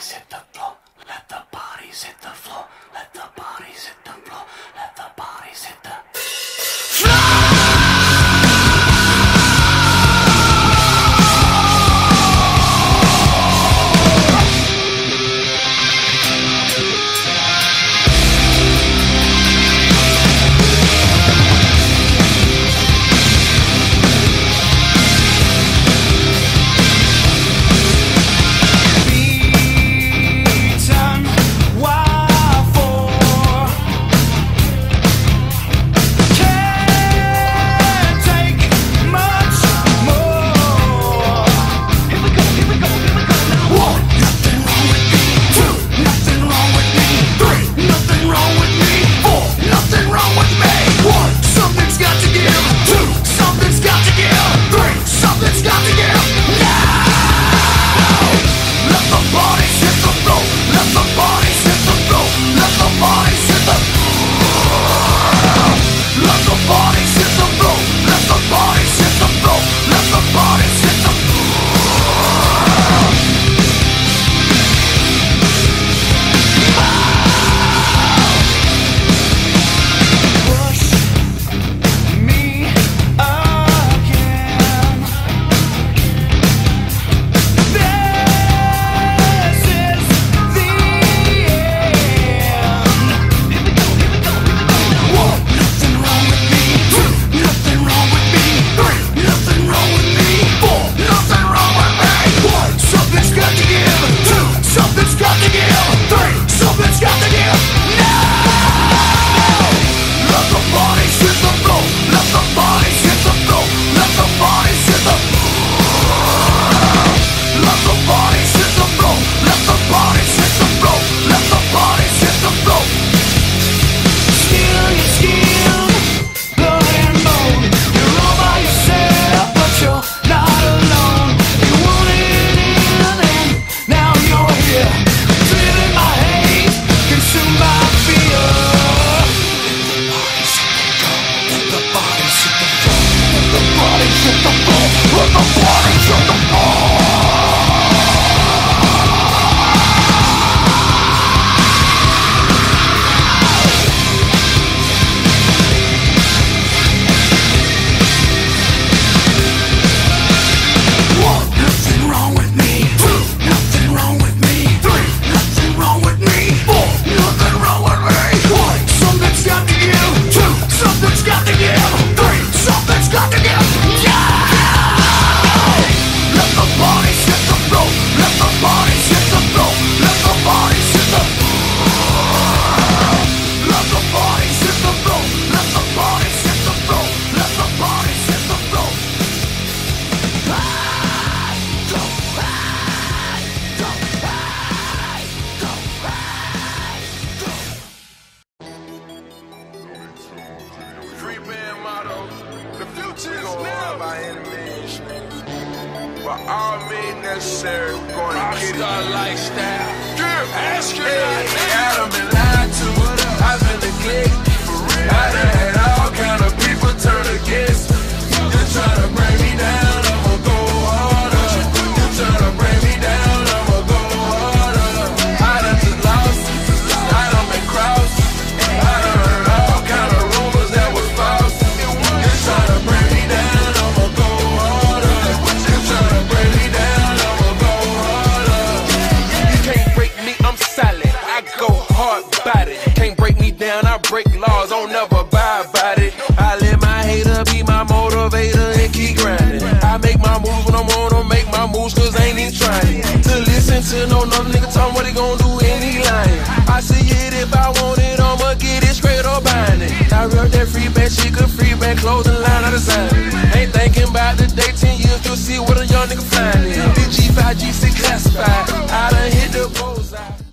セット For all means necessary, gonna get it. lifestyle. Yeah. Ask your hey, Adam and lied to ain't trying to listen to no no nigga talking what he gon' do any he lying. I see it if I want it, I'ma get it straight or buying it. I rep that free bag, she could free bag, clothing line out of sight. Ain't thinking about the day, 10 years, you'll see what a young nigga flying in. The G5, G6 classified, I done hit the bullseye.